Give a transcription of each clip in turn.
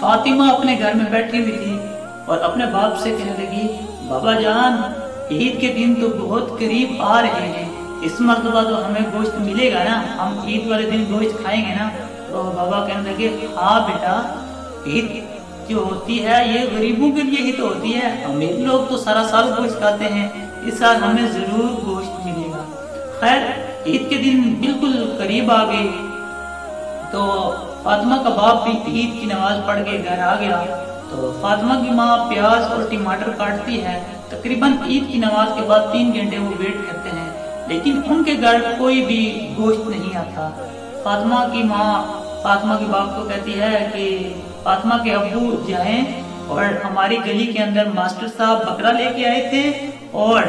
फातिमा अपने घर में बैठी हुई थी और अपने बाप से कहने लगी, बाबा जान, ईद के दिन तो बहुत करीब आ रहे हैं। इस मरतबा तो हमें गोश्त मिलेगा ना? हम ईद वाले दिन गोश्त खाएँगे ना? तो बाबा कहने लगे हाँ बेटा, ईद जो होती है, ये गरीबों के लिए ही तो होती है। अमीर लोग तो सारा साल गोश्त खाते हैं। इस साल हमें ज़रूर गोश्त मिलेगा। खैर, ईद के दिन बिल्कुल करीब आ गई तो फातिमा का बाप भी ईद की नमाज़ पढ़ के घर आ गया। तो फातिमा की माँ प्याज और टमाटर काटती है। तकरीबन ईद की नमाज़ के बाद तीन घंटे वो वेट करते हैं। लेकिन उनके घर कोई भी गोश्त नहीं आता। फातिमा की माँ, फातिमा के बाप को कहती है कि, फातिमा के अबू जाएँ और हमारी गली के अंदर मास्टर साहब बकरा लेके आए थे और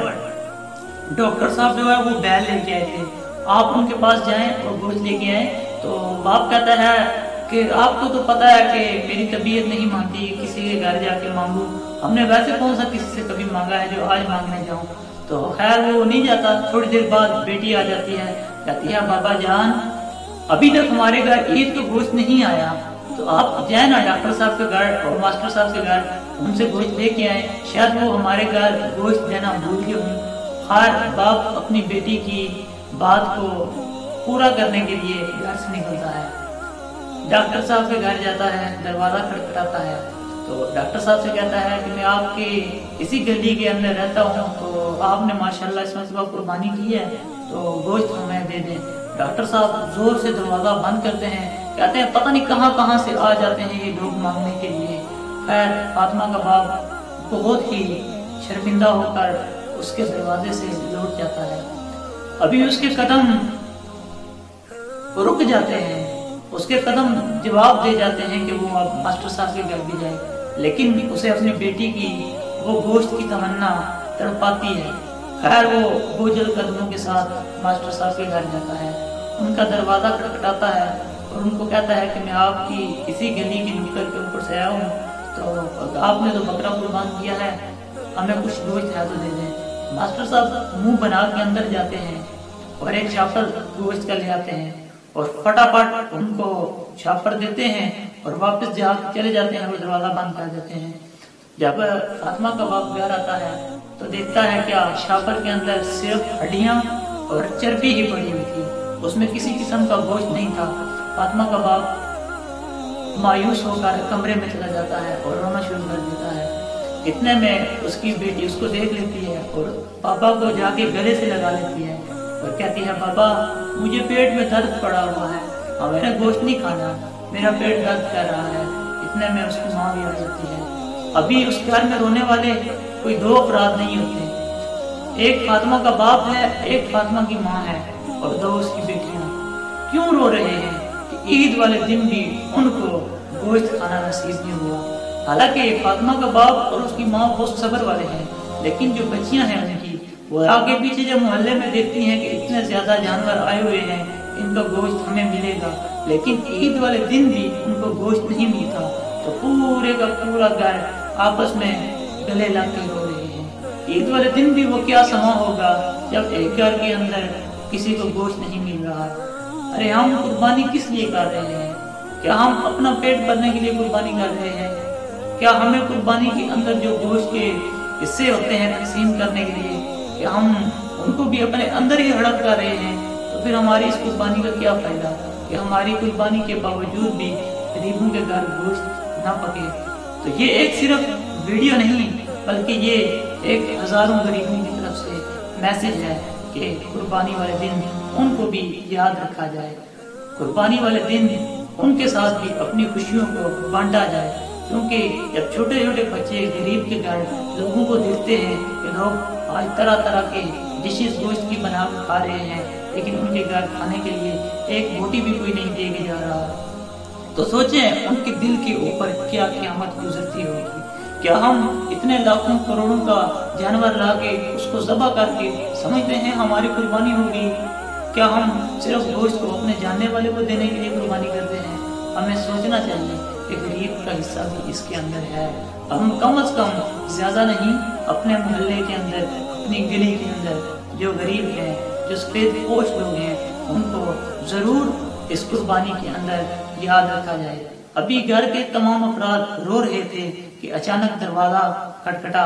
डॉक्टर साहब जो है वो बैल लेके आए थे। आप उनके पास जाएँ और गोश्त लेके आए। तो बाप कहता है कि आपको तो पता है कि मेरी तबीयत नहीं मानती, किसी के घर जाके मांगू। हमने वैसे कौन सा किसी से कभी मांगा है जो आज मांगने जाऊँ? तो खैर, वो नहीं जाता। थोड़ी देर बाद बेटी आ जाती है। कहती है, बाबा जान, अभी तक हमारे घर ईद तो गोश्त नहीं आया। तो आप जाए ना डॉक्टर साहब के घर और मास्टर साहब के घर। उनसे गोश्त लेके आए। शायद वो हमारे घर गोश्त देना भूल गए हूँ। हर बाप अपनी बेटी की बात को पूरा करने के लिए घर से निकलता है। डॉक्टर साहब के घर जाता है, दरवाज़ा खटखटाता है। तो डॉक्टर साहब से कहता है कि मैं आपके इसी गली के अंदर रहता हूँ तो आपने माशाल्लाह इस मरतबा कुर्बानी की है तो गोश्त हमें दे दें। डॉक्टर साहब ज़ोर से दरवाज़ा बंद करते हैं, कहते हैं, पता नहीं कहाँ कहाँ से आ जाते हैं ये लोग मांगने के लिए। खैर, फातिमा का बाप बहुत ही शर्मिंदा होकर उसके दरवाजे से लौट जाता है। अभी उसके कदम रुक जाते हैं। उसके कदम जवाब दे जाते हैं कि वो अब मास्टर साहब के घर भी जाए। लेकिन उसे अपनी बेटी की, वो गोश्त की तमन्ना तड़पाती है। खैर, वो बोझल कदमों के साथ मास्टर साहब के घर जाता है। उनका दरवाज़ा खटखटाता है और उनको कहता है कि मैं आपकी इसी गली की नुक्कड़ के ऊपर से आया हूँ। तो आपने तो बकरा कुर्बान किया है। हमें कुछ गोश्त है तो दे दें। मास्टर साहब मुँह बना के अंदर जाते हैं और एक चापर गोश्त का ले आते हैं। और फटाफट उनको छापर देते हैं और वापस जा चले जाते हैं और दरवाज़ा बंद कर देते हैं। जब फातिमा का बाप घर आता है तो देखता है क्या छापर के अंदर सिर्फ़ हड्डियाँ और चर्बी ही पड़ी हुई थी। उसमें किसी किस्म का गोश्त नहीं था। फातिमा का बाप मायूस होकर कमरे में चला जाता है और रोना शुरू कर देता है। इतने में उसकी बेटी उसको देख लेती है और पापा को जाके गले से लगा लेती है और कहती है पापा मुझे पेट में दर्द पड़ा हुआ है। और मैंने गोश्त नहीं खाना। मेरा पेट दर्द कर रहा है। इतने में उसकी माँ भी आ जाती है। अभी उस घर में रोने वाले कोई दो अपराध नहीं होते। एक फातिमा का बाप है, एक फातिमा की माँ है और दो उसकी बेटियाँ। क्यों रो रहे हैं ईद वाले दिन भी उनको गोश्त खाना नसीब नहीं हुआ? हालाँकि फातिमा का बाप और उसकी माँ बहुत सबर वाले हैं, लेकिन जो बच्चियाँ हैं आगे पीछे जब मोहल्ले में देखती हैं कि इतने ज़्यादा जानवर आए हुए हैं, इनका गोश्त हमें मिलेगा। लेकिन ईद वाले दिन भी उनको गोश्त नहीं मिलता। तो पूरे का पूरा घर आपस में गले के रो रहे हैं। ईद वाले दिन भी वो क्या समा होगा जब एक घर के अंदर किसी को गोश्त नहीं मिल रहा? अरे हम कुर्बानी किस लिए कर रहे हैं? क्या हम अपना पेट भरने के लिए कुर्बानी कर रहे हैं? क्या हमें कुर्बानी के अंदर जो गोश्त के हिस्से होते हैं तकसीम करने के लिए कि हम उनको भी अपने अंदर ही हड़प कर रहे हैं तो फिर हमारी इस कुर्बानी का क्या फ़ायदा? कि हमारी कुर्बानी के बावजूद भी गरीबों के घर गोश्त ना पके। तो ये एक सिर्फ़ वीडियो नहीं, बल्कि ये एक हज़ारों गरीबों की तरफ़ से मैसेज है कि कुर्बानी वाले दिन उनको भी याद रखा जाए। कुर्बानी वाले दिन उनके साथ भी अपनी खुशियों को बांटा जाए। क्योंकि जब छोटे छोटे बच्चे गरीब के घर लोगों को देखते हैं कि लोग आज तरह तरह के डिशेस गोश्त की बना खा रहे हैं, लेकिन उनके घर खाने के लिए एक रोटी भी कोई नहीं दे के जा रहा। तो सोचें, उनके दिल के ऊपर क्या क्यामत गुजरती होगी? क्या हम इतने लाखों करोड़ों का जानवर ला के उसको जबा करके समझते हैं हमारी कुर्बानी होगी? क्या हम सिर्फ़ गोश्त को अपने जानने वाले को देने के लिए कुर्बानी करते हैं? हमें सोचना चाहिए कि गरीब का हिस्सा भी इसके अंदर है। हम कम अज कम ज़्यादा नहीं, अपने मोहल्ले के अंदर अपनी गली के अंदर जो गरीब हैं, जो सफ़ेद पोश लोग हैं, उनको ज़रूर इस कुर्बानी के अंदर याद रखा जाए। अभी घर के तमाम अफराद रो रहे थे कि अचानक दरवाज़ा खटखटा।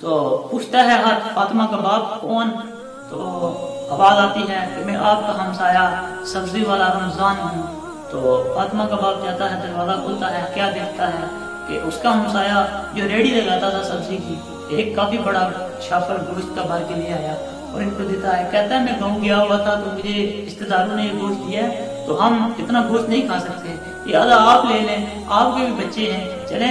तो पूछता है हाथ फातिमा का बाप, कौन? तो आवाज़ आती है कि मैं आपका हमसाया सब्ज़ी वाला रमज़ान हूँ। तो फातिमा का बाप जाता है, दरवाज़ा खुलता है, क्या देखता है कि उसका हमसाया जो रेडी लगाता था सब्ज़ी की एक काफ़ी बड़ा छापर गोश्त का भर के लिए आया और इनको देता है। कहता है, मैं गाँव गया हुआ था तो मुझे रिश्तेदारों ने गोश्त दिया तो हम इतना गोश्त नहीं खा सकते। या आप ले लें, आपके भी बच्चे हैं। चले,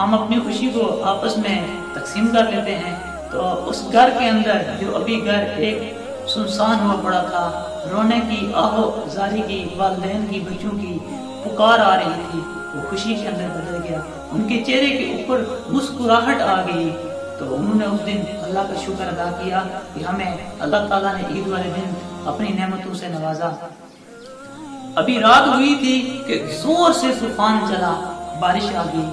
हम अपनी खुशी को आपस में तकसीम कर लेते हैं। तो उस घर के अंदर, जो अभी घर एक सुनसान हुआ पड़ा था रोने की, आहो, जारी की, वालदेन की, बच्चों की पुकार आ रही थी। वो खुशी के अंदर बदल गया। उनके चेहरे के ऊपर मुस्कुराहट आ गई। तो उन्होंने उस दिन अल्लाह का शुक्र अदा किया कि हमें अल्लाह ताला ने ईद वाले दिन अपनी नेमतों से नवाजा। अभी रात हुई थी कि ज़ोर से तूफ़ान चला, बारिश आ गई।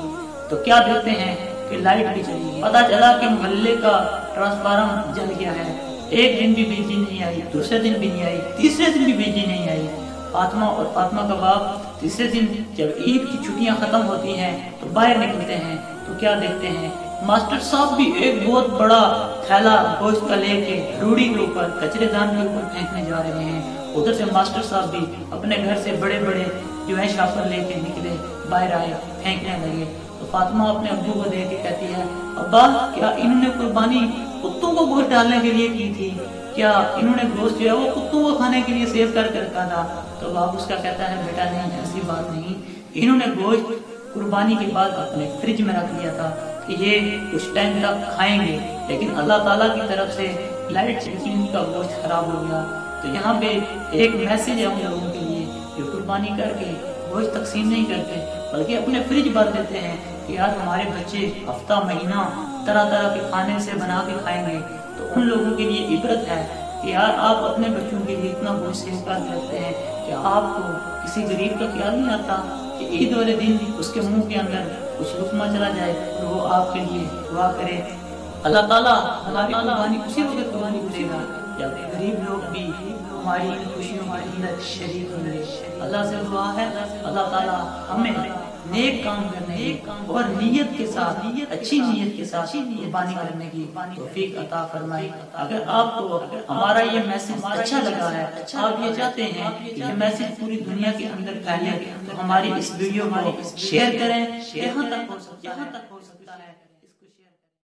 तो क्या देखते हैं कि लाइट भी चली पता चला कि मोहल्ले का ट्रांसफार्म जल गया है। एक दिन भी बिजली नहीं आई, दूसरे दिन भी नहीं आई, तीसरे दिन भी बिजली नहीं आई। फातिमा और फातिमा का बाप तीसरे दिन जब ईद की छुट्टियाँ खत्म होती हैं तो बाहर निकलते हैं। तो क्या देखते हैं मास्टर साहब भी एक बहुत बड़ा थैला गोश्त का लेके रूढ़ी के ऊपर कचरेदान के ऊपर फेंकने जा रहे हैं। उधर से मास्टर साहब भी अपने घर से बड़े बड़े जो है शापर लेके निकले, बाहर आए, फेंकने लगे। तो फातिमा अपने अब्बू को देख के कहती है, अब्बा, क्या इन्होंने कुर्बानी कुत्तों को गोश्त डालने के लिए की थी? क्या इन्होंने गोश्त जो है वो कुत्तों को खाने के लिए सेव कर रखा था तो बाप उसका कहता है, बेटा, नहीं, ऐसी बात नहीं। इन्होंने गोश्त कुर्बानी के बाद अपने फ्रिज में रख दिया था। कि ये कुछ टाइम तक खाएँगे, लेकिन अल्लाह ताला की तरफ़ से लाइट से इनका गोश्त खराब हो गया। तो यहाँ पे एक मैसेज है उन लोगों के लिए जो कुर्बानी करके गोश्त तकसीम नहीं करते, बल्कि अपने फ्रिज भर देते हैं कि यार हमारे बच्चे हफ़्ता, महीना तरह तरह के खाने से बना के खाएँगे। तो उन लोगों के लिए इबरत है कि यार आप अपने बच्चों के लिए इतना बोझ सेव कर देते हैं कि आपको किसी गरीब का ख्याल नहीं आता कि ईद वाले दिन उसके मुँह के अंदर कुछ लुकमा चला जाए। वो आपके लिए दुआ करे। अल्लाह ताला हमारी कुर्बानी उसी वक्त कुर्बानी करेगा। जब गरीब लोग भी हमारी खुशियों के अंदर शरीक होंगे अल्लाह से दुआ है अल्लाह ताला हमें नेक काम करने की और नियत के साथ अच्छी नियत के साथ कुर्बानी करने की तौफीक अता फरमाए। अगर आपको हमारा ये मैसेज अच्छा लगा है आप ये चाहते हैं कि ये मैसेज पूरी दुनिया के अंदर फैले तो हमारी इस वीडियो को शेयर करें। यहाँ तक हो सकता है।